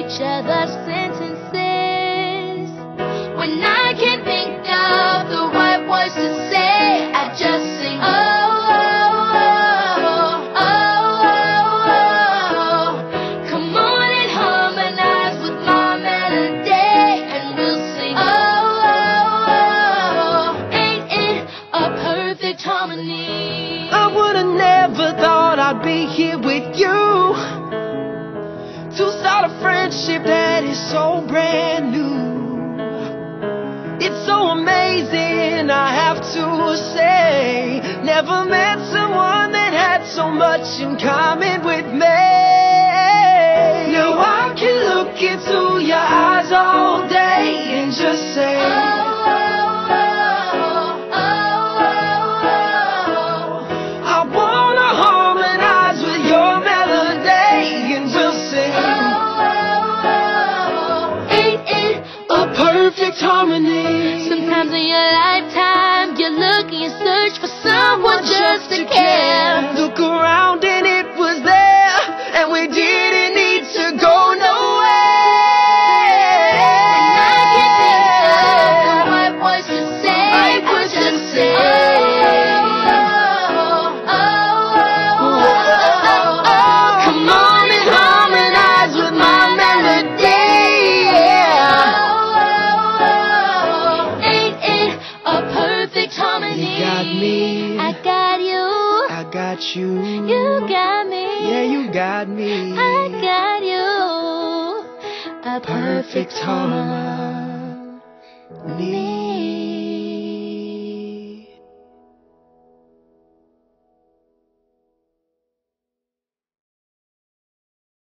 each other's sentences. When I can't think of the right words to say, I just sing, oh. oh, oh, oh, oh, oh, oh. come on and harmonize with my melody, and we'll sing. Oh, oh, oh, oh. ain't it a perfect Harmony. I would have never thought I'd be here with you. so brand new. It's so amazing, I have to say. Never met someone that had so much in common with me. Now I can look into your eyes. Sometimes in your lifetime, you look and you search for someone got me. I got you. I got you. You got me. Yeah, you got me. I got you. A Perfect perfect harmony.